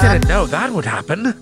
Didn't know that would happen.